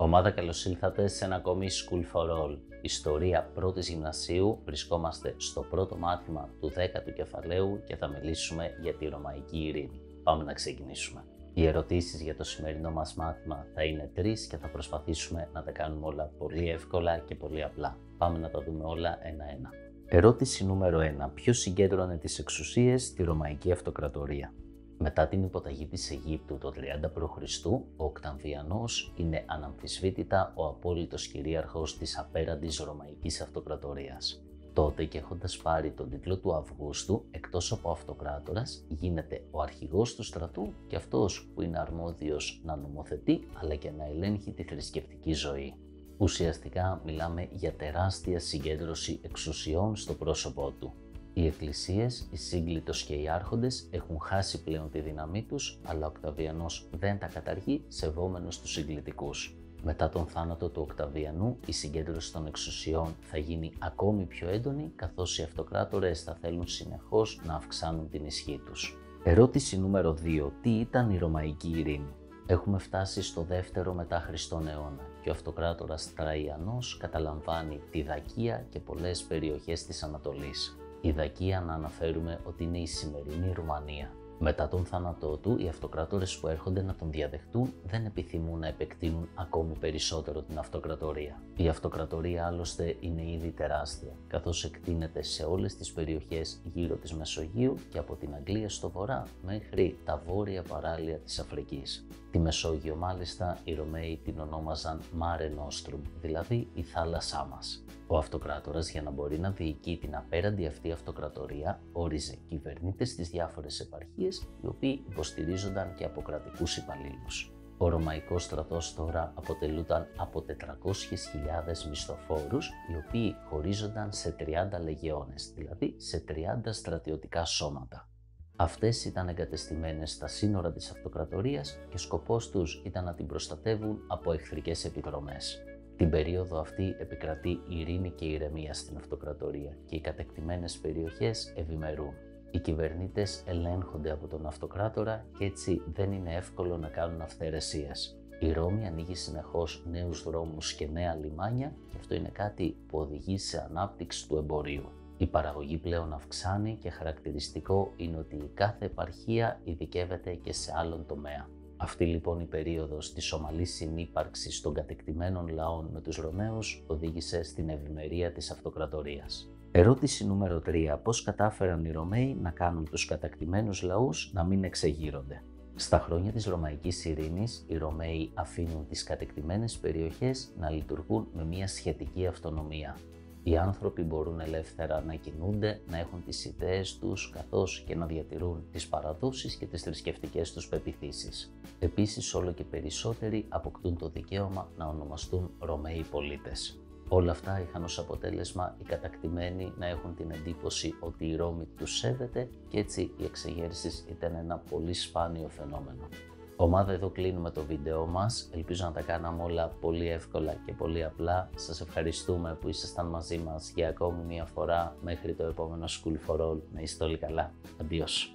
Ομάδα καλώς ήλθατε σε ένα ακόμη School for All. Ιστορία πρώτης γυμνασίου. Βρισκόμαστε στο πρώτο μάθημα του 10ου κεφαλαίου και θα μιλήσουμε για τη Ρωμαϊκή ειρήνη. Πάμε να ξεκινήσουμε. Οι ερωτήσεις για το σημερινό μας μάθημα θα είναι τρεις και θα προσπαθήσουμε να τα κάνουμε όλα πολύ εύκολα και πολύ απλά. Πάμε να τα δούμε όλα ένα-ένα. Ερώτηση νούμερο 1. Ποιος συγκέντρωνε τις εξουσίες στη Ρωμαϊκή Αυτοκρατορία; Μετά την υποταγή της Αιγύπτου το 30 π.Χ., ο Οκταμβιανός είναι αναμφισβήτητα ο απόλυτος κυρίαρχος της απέραντης Ρωμαϊκής Αυτοκρατορίας. Τότε και έχοντας πάρει τον τίτλο του Αυγούστου, εκτός από αυτοκράτορας, γίνεται ο αρχηγός του στρατού και αυτός που είναι αρμόδιος να νομοθετεί αλλά και να ελέγχει τη θρησκευτική ζωή. Ουσιαστικά μιλάμε για τεράστια συγκέντρωση εξουσιών στο πρόσωπό του. Οι εκκλησίες, οι σύγκλιτος και οι άρχοντες έχουν χάσει πλέον τη δύναμή τους, αλλά ο Οκταβιανός δεν τα καταργεί σεβόμενος τους συγκλητικούς. Μετά τον θάνατο του Οκταβιανού, η συγκέντρωση των εξουσιών θα γίνει ακόμη πιο έντονη, καθώς οι αυτοκράτορες θα θέλουν συνεχώς να αυξάνουν την ισχύ τους. Ερώτηση νούμερο 2. Τι ήταν η Ρωμαϊκή ειρήνη; Έχουμε φτάσει στο δεύτερο μετά Χριστόν αιώνα και ο αυτοκράτορας Τραϊανός καταλαμβάνει τη Δακία και πολλές περιοχές της Ανατολής. Η Δακία να αναφέρουμε ότι είναι η σημερινή Ρουμανία. Μετά τον θάνατό του, οι αυτοκράτορες που έρχονται να τον διαδεχτούν δεν επιθυμούν να επεκτείνουν ακόμη περισσότερο την αυτοκρατορία. Η αυτοκρατορία άλλωστε είναι ήδη τεράστια, καθώς εκτείνεται σε όλες τις περιοχές γύρω της Μεσογείου και από την Αγγλία στο βορρά μέχρι τα βόρεια παράλια της Αφρικής. Τη Μεσόγειο μάλιστα οι Ρωμαίοι την ονόμαζαν Mare Nostrum, δηλαδή η θάλασσά μας. Ο αυτοκράτορας για να μπορεί να διοικεί την απέραντη αυτή αυτοκρατορία όριζε κυβερνήτες στις διάφορες επαρχίες οι οποίοι υποστηρίζονταν και από κρατικούς υπαλλήλους. Ο Ρωμαϊκός στρατός τώρα αποτελούταν από 400.000 μισθοφόρους οι οποίοι χωρίζονταν σε 30 λεγεώνες, δηλαδή σε 30 στρατιωτικά σώματα. Αυτές ήταν εγκατεστημένες στα σύνορα της αυτοκρατορίας και σκοπός τους ήταν να την προστατεύουν από εχθρικές επιδρομές. Την περίοδο αυτή επικρατεί ειρήνη και ηρεμία στην αυτοκρατορία και οι κατεκτημένες περιοχές ευημερούν. Οι κυβερνήτες ελέγχονται από τον αυτοκράτορα και έτσι δεν είναι εύκολο να κάνουν αυθαιρεσίες. Η Ρώμη ανοίγει συνεχώς νέους δρόμους και νέα λιμάνια και αυτό είναι κάτι που οδηγεί σε ανάπτυξη του εμπορίου. Η παραγωγή πλέον αυξάνει και χαρακτηριστικό είναι ότι η κάθε επαρχία ειδικεύεται και σε άλλον τομέα. Αυτή λοιπόν η περίοδος της ομαλής συνύπαρξης των κατεκτημένων λαών με τους Ρωμαίους οδήγησε στην ευημερία της αυτοκρατορίας. Ερώτηση νούμερο 3. Πώς κατάφεραν οι Ρωμαίοι να κάνουν τους κατακτημένους λαούς να μην εξεγείρονται; Στα χρόνια της Ρωμαϊκής Ειρήνης, οι Ρωμαίοι αφήνουν τις κατεκτημένες περιοχές να λειτουργούν με μια σχετική αυτονομία. Οι άνθρωποι μπορούν ελεύθερα να κινούνται, να έχουν τις ιδέες τους, καθώς και να διατηρούν τις παραδόσεις και τις θρησκευτικές τους πεπιθήσεις. Επίσης, όλο και περισσότεροι αποκτούν το δικαίωμα να ονομαστούν Ρωμαίοι πολίτες. Όλα αυτά είχαν ως αποτέλεσμα οι κατακτημένοι να έχουν την εντύπωση ότι η Ρώμη τους σέβεται και έτσι η εξεγέρσης ήταν ένα πολύ σπάνιο φαινόμενο. Ομάδα εδώ κλείνουμε το βίντεό μας. Ελπίζω να τα κάναμε όλα πολύ εύκολα και πολύ απλά. Σας ευχαριστούμε που ήσασταν μαζί μας για ακόμη μια φορά μέχρι το επόμενο School for All. Να είστε όλοι καλά. Αντίος.